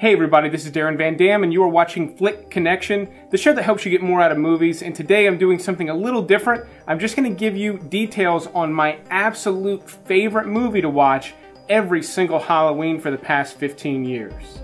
Hey everybody, this is Darren Van Damme and you are watching Flick Connection, the show that helps you get more out of movies. And today I'm doing something a little different. I'm just going to give you details on my absolute favorite movie to watch every single Halloween for the past 15 years.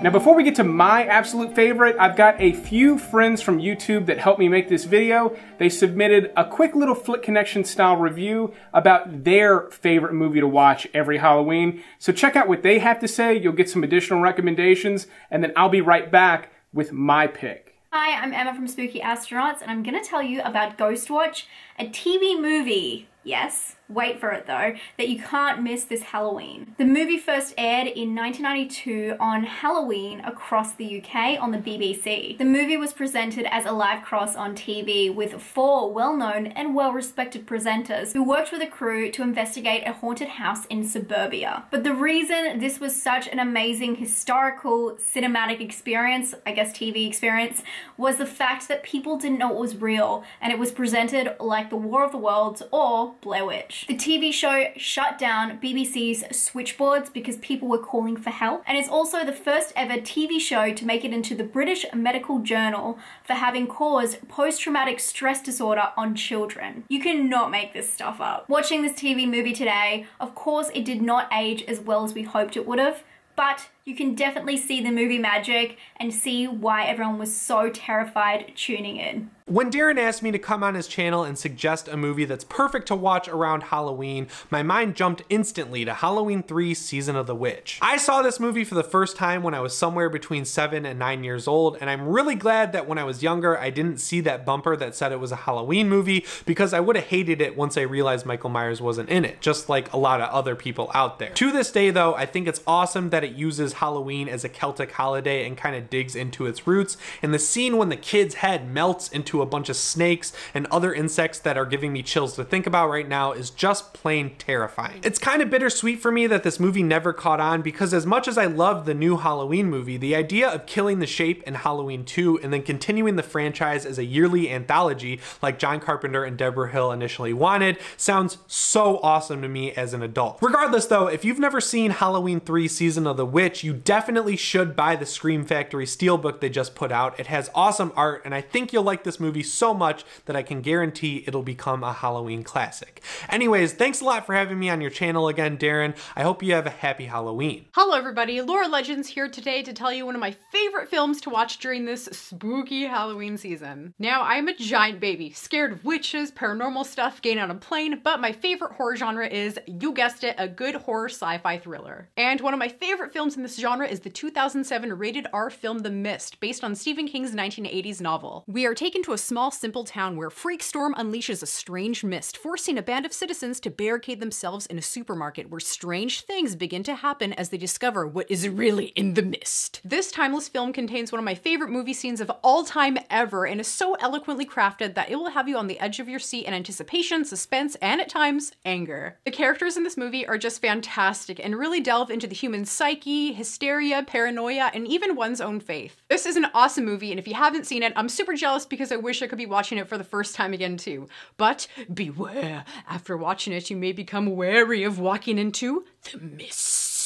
Now before we get to my absolute favorite, I've got a few friends from YouTube that helped me make this video. They submitted a quick little Flick Connection style review about their favorite movie to watch every Halloween. So check out what they have to say, you'll get some additional recommendations, and then I'll be right back with my pick. Hi, I'm Emma from Spooky Astronauts, and I'm gonna tell you about Ghostwatch, a TV movie. Yes, wait for it though, that you can't miss this Halloween. The movie first aired in 1992 on Halloween across the UK on the BBC. The movie was presented as a live cross on TV with four well-known and well-respected presenters who worked with a crew to investigate a haunted house in suburbia. But the reason this was such an amazing historical cinematic experience, I guess TV experience, was the fact that people didn't know it was real and it was presented like the War of the Worlds or Blair Witch. The TV show shut down BBC's switchboards because people were calling for help, and it's also the first ever TV show to make it into the British Medical Journal for having caused post-traumatic stress disorder on children. You cannot make this stuff up. Watching this TV movie today, of course it did not age as well as we hoped it would have, but you can definitely see the movie magic and see why everyone was so terrified tuning in. When Darren asked me to come on his channel and suggest a movie that's perfect to watch around Halloween, my mind jumped instantly to Halloween 3 Season of the Witch. I saw this movie for the first time when I was somewhere between 7 and 9 years old, and I'm really glad that when I was younger I didn't see that bumper that said it was a Halloween movie because I would have hated it once I realized Michael Myers wasn't in it, just like a lot of other people out there. To this day though, I think it's awesome that it uses Halloween as a Celtic holiday and kind of digs into its roots, and the scene when the kid's head melts into a bunch of snakes and other insects that are giving me chills to think about right now is just plain terrifying. It's kind of bittersweet for me that this movie never caught on because as much as I loved the new Halloween movie, the idea of killing the shape in Halloween 2 and then continuing the franchise as a yearly anthology like John Carpenter and Debra Hill initially wanted sounds so awesome to me as an adult. Regardless though, if you've never seen Halloween 3 Season of the Witch, you definitely should buy the Scream Factory Steelbook they just put out. It has awesome art and I think you'll like this movie so much that I can guarantee it'll become a Halloween classic. Anyways, thanks a lot for having me on your channel again, Darren. I hope you have a happy Halloween. Hello everybody, Laura Legends here today to tell you one of my favorite films to watch during this spooky Halloween season. Now, I'm a giant baby, scared of witches, paranormal stuff, getting on a plane, but my favorite horror genre is, you guessed it, a good horror sci-fi thriller. And one of my favorite films in this genre is the 2007 rated R film The Mist, based on Stephen King's 1980s novel. We are taken to a small, simple town where Freakstorm unleashes a strange mist, forcing a band of citizens to barricade themselves in a supermarket where strange things begin to happen as they discover what is really in the mist. This timeless film contains one of my favorite movie scenes of all time ever and is so eloquently crafted that it will have you on the edge of your seat in anticipation, suspense, and at times, anger. The characters in this movie are just fantastic and really delve into the human psyche, hysteria, paranoia, and even one's own faith. This is an awesome movie, and if you haven't seen it, I'm super jealous because I wish I could be watching it for the first time again too. But beware, after watching it, you may become wary of walking into the mist.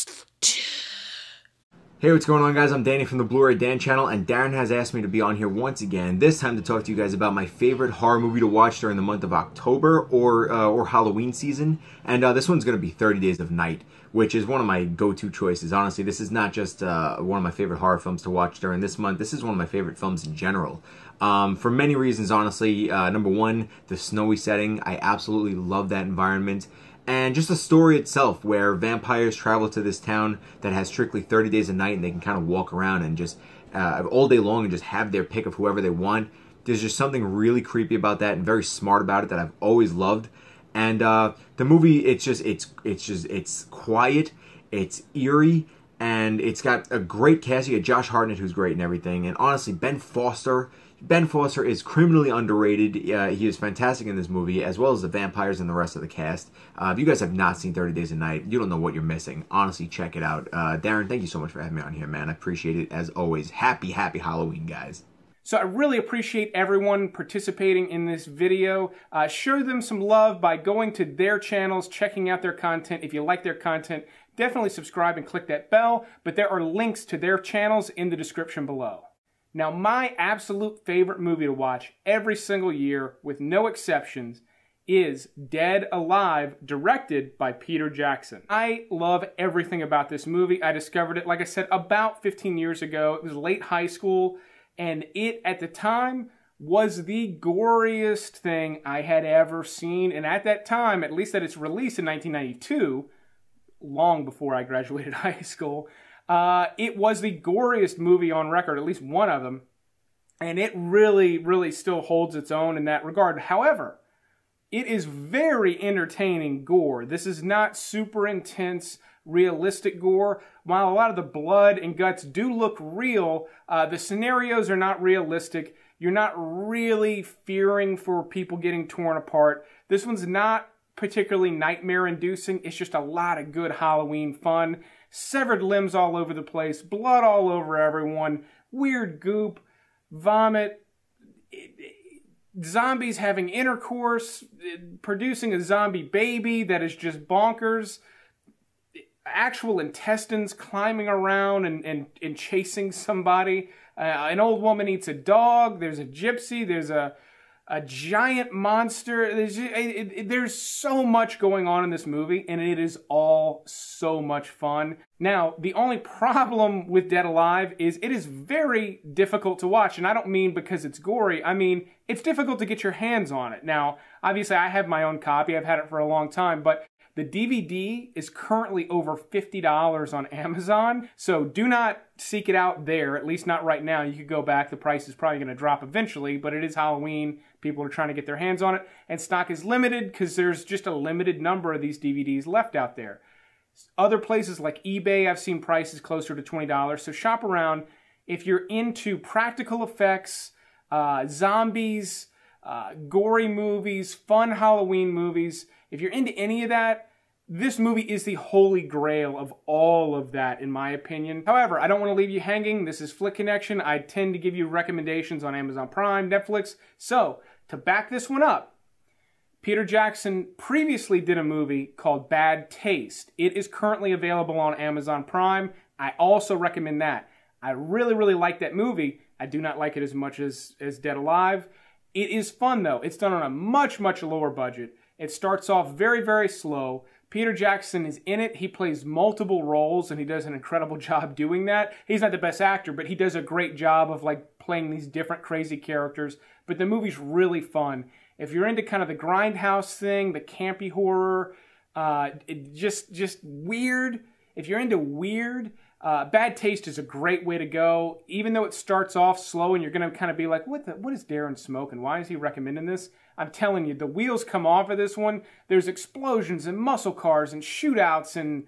Hey, what's going on guys? I'm Danny from the Blu-ray Dan channel and Darren has asked me to be on here once again, this time to talk to you guys about my favorite horror movie to watch during the month of October or uh, or Halloween season. And uh, this one's going to be 30 Days of Night, which is one of my go-to choices. Honestly, this is not just uh, one of my favorite horror films to watch during this month, this is one of my favorite films in general. Um, for many reasons, honestly. Uh, number one, the snowy setting. I absolutely love that environment and just the story itself where vampires travel to this town that has strictly 30 days a night and they can kind of walk around and just uh, all day long and just have their pick of whoever they want. There's just something really creepy about that and very smart about it that i've always loved. And uh, the movie it's just it's it's just it's quiet it's eerie and it's got a great cast. You got josh hartnett who's great and everything and honestly ben foster Ben Foster is criminally underrated. Uh, he is fantastic in this movie, as well as the vampires and the rest of the cast. Uh, if you guys have not seen 30 Days a Night, you don't know what you're missing. Honestly, check it out. Uh, Darren, thank you so much for having me on here, man. I appreciate it as always. Happy, happy Halloween, guys. So I really appreciate everyone participating in this video. Uh, show them some love by going to their channels, checking out their content. If you like their content, definitely subscribe and click that bell, but there are links to their channels in the description below. Now, my absolute favorite movie to watch every single year, with no exceptions, is Dead Alive, directed by Peter Jackson. I love everything about this movie. I discovered it, like I said, about 15 years ago. It was late high school, and it, at the time, was the goriest thing I had ever seen. And at that time, at least at its release in 1992, long before I graduated high school, uh, it was the goriest movie on record, at least one of them. And it really, really still holds its own in that regard. However, it is very entertaining gore. This is not super intense, realistic gore. While a lot of the blood and guts do look real, uh, the scenarios are not realistic. You're not really fearing for people getting torn apart. This one's not particularly nightmare inducing. It's just a lot of good Halloween fun. Severed limbs all over the place, blood all over everyone, weird goop, vomit, zombies having intercourse, producing a zombie baby that is just bonkers, actual intestines climbing around and, and, and chasing somebody. Uh, an old woman eats a dog. There's a gypsy. There's a a giant monster. There's, it, it, there's so much going on in this movie, and it is all so much fun. Now, the only problem with Dead Alive is it is very difficult to watch, and I don't mean because it's gory. I mean it's difficult to get your hands on it. Now, obviously, I have my own copy. I've had it for a long time, but the DVD is currently over $50 on Amazon, so do not seek it out there, at least not right now. You could go back. The price is probably going to drop eventually, but it is Halloween. People are trying to get their hands on it, and stock is limited because there's just a limited number of these DVDs left out there. Other places like eBay, I've seen prices closer to $20, so shop around. If you're into practical effects, uh, zombies, uh, gory movies, fun Halloween movies, if you're into any of that, this movie is the holy grail of all of that, in my opinion. However, I don't want to leave you hanging. This is Flick Connection. I tend to give you recommendations on Amazon Prime, Netflix. So, to back this one up, Peter Jackson previously did a movie called Bad Taste. It is currently available on Amazon Prime. I also recommend that. I really, really like that movie. I do not like it as much as, as Dead Alive. It is fun, though. It's done on a much, much lower budget. It starts off very, very slow. Peter Jackson is in it. He plays multiple roles and he does an incredible job doing that. He's not the best actor, but he does a great job of like playing these different crazy characters. But the movie's really fun. If you're into kind of the grindhouse thing, the campy horror, uh, just just weird. If you're into weird, uh, Bad Taste is a great way to go. Even though it starts off slow and you're going to kind of be like, what, the, what is Darren smoking? Why is he recommending this? I'm telling you, the wheels come off of this one. There's explosions and muscle cars and shootouts and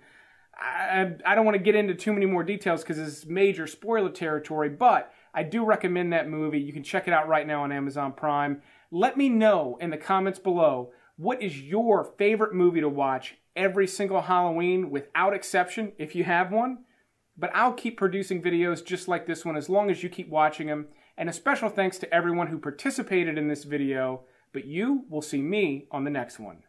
I, I don't want to get into too many more details because it's major spoiler territory, but I do recommend that movie. You can check it out right now on Amazon Prime. Let me know in the comments below what is your favorite movie to watch every single Halloween without exception if you have one. But I'll keep producing videos just like this one as long as you keep watching them. And a special thanks to everyone who participated in this video, but you will see me on the next one.